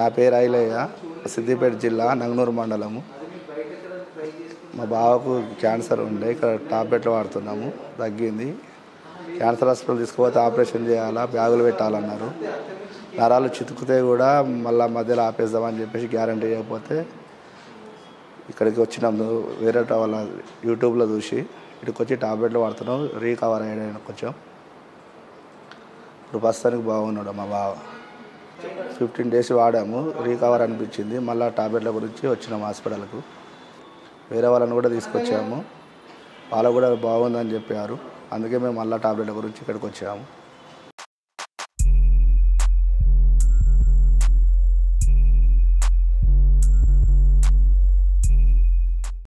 నా పేరు ఐలయ్య సిద్దిపేట జిల్లా నంగనూరు మండలము. మా బావకు క్యాన్సర్ ఉండే ఇక్కడ టాబ్లెట్లు వాడుతున్నాము తగ్గింది. క్యాన్సర్ హాస్పిటల్ తీసుకుపోతే ఆపరేషన్ చేయాలా బ్యాగులు పెట్టాలన్నారు. నరాలు చితుకుతే కూడా మళ్ళీ మధ్యలో ఆపేద్దామని చెప్పేసి గ్యారంటీ చేయకపోతే ఇక్కడికి వచ్చినాము వేరే వాళ్ళ యూట్యూబ్లో చూసి ఇక్కడికి వచ్చి టాబ్లెట్లు వాడుతున్నాం రీకవర్ అయ్యాడు కొంచెం. ఇప్పుడు ప్రస్తుతానికి బాగున్నాడు మా బావ. ఫిఫ్టీన్ డేస్ వాడాము. రీకవర్ అనిపించింది. మళ్ళీ టాబ్లెట్ల గురించి వచ్చినాము హాస్పిటల్కు. వేరే వాళ్ళని కూడా తీసుకొచ్చాము. వాళ్ళకు కూడా బాగుందని చెప్పారు. అందుకే మేము మళ్ళీ టాబ్లెట్ల గురించి ఇక్కడికి వచ్చాము.